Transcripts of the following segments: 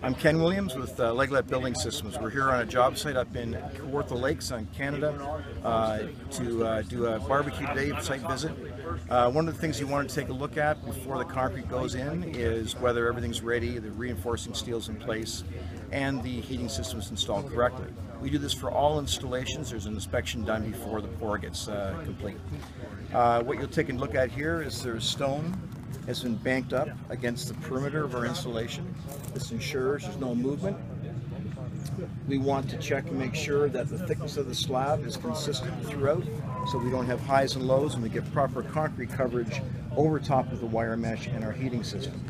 I'm Ken Williams with uh, Legalett Building Systems. We're here on a job site up in Kawartha Lakes on Canada uh, to uh, do a barbecue day site visit. Uh, one of the things you want to take a look at before the concrete goes in is whether everything's ready, the reinforcing steel's in place, and the heating system is installed correctly. We do this for all installations. There's an inspection done before the pour gets uh, complete. Uh, what you'll take a look at here is there's stone has been banked up against the perimeter of our installation. This ensures there's no movement. We want to check and make sure that the thickness of the slab is consistent throughout so we don't have highs and lows and we get proper concrete coverage over top of the wire mesh and our heating system.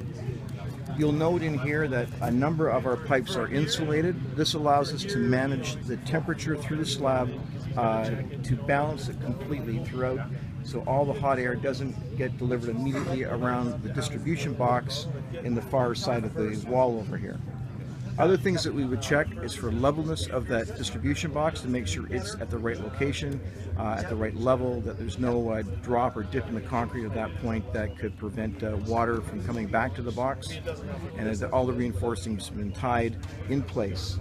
You'll note in here that a number of our pipes are insulated. This allows us to manage the temperature through the slab uh, to balance it completely throughout so all the hot air doesn't get delivered immediately around the distribution box in the far side of the wall over here. Other things that we would check is for levelness of that distribution box to make sure it's at the right location, uh, at the right level, that there's no uh, drop or dip in the concrete at that point that could prevent uh, water from coming back to the box, and that all the reinforcing has been tied in place